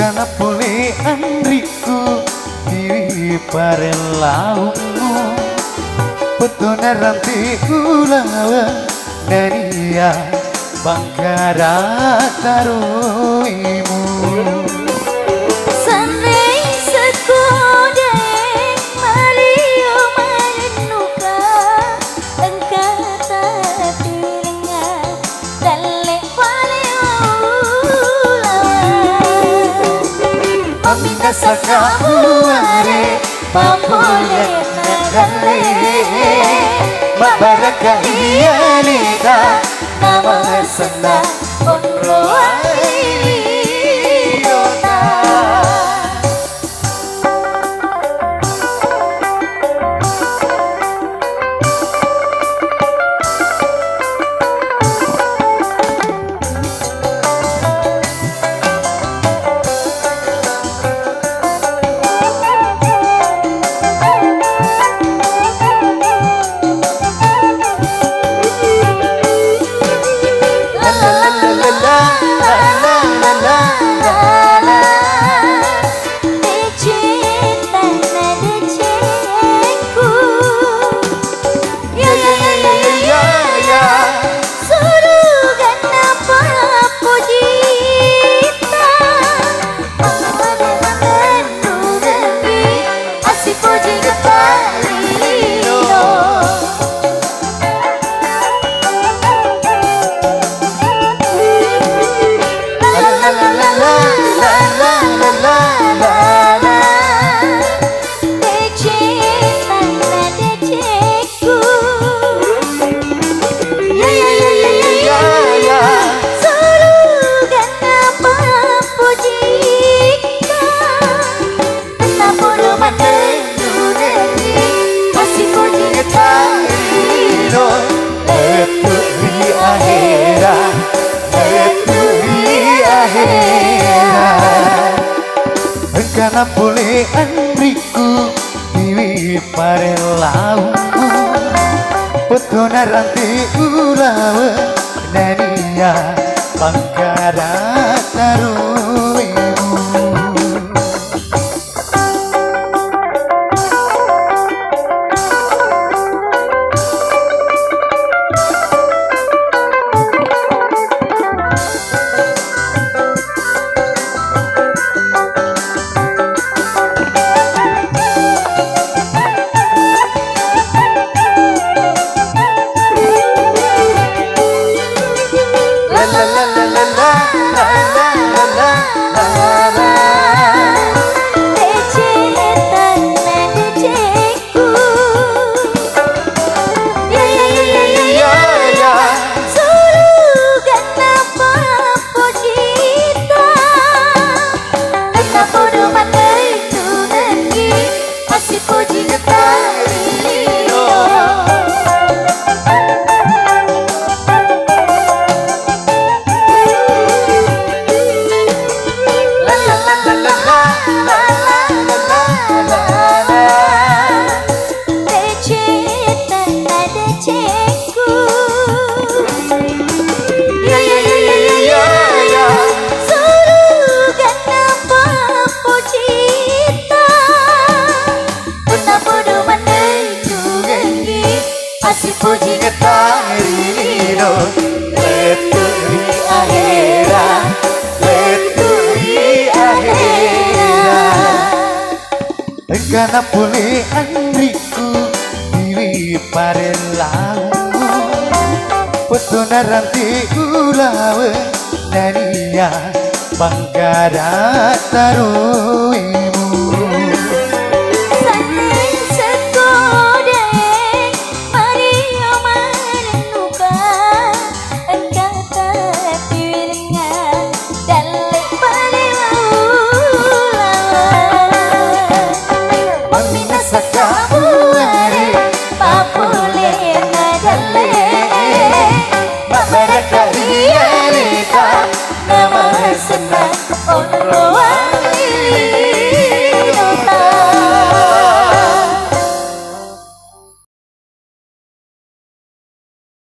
Kanapole andriku di pare laungu Petone ranti ulawa Nania Bangkara taruimu सका हमारे बापोले नगले मबर कहिया नेता नमः सन्दा sapule antriku Iwi pare lauku Beto naranti ulawa Nania Pangkara taruh Iriro boleh ahera Leturi ahera Engkana pule andriku Diri pare lau Petona ranti ulawe Nania Bangkara taruimu Yeah.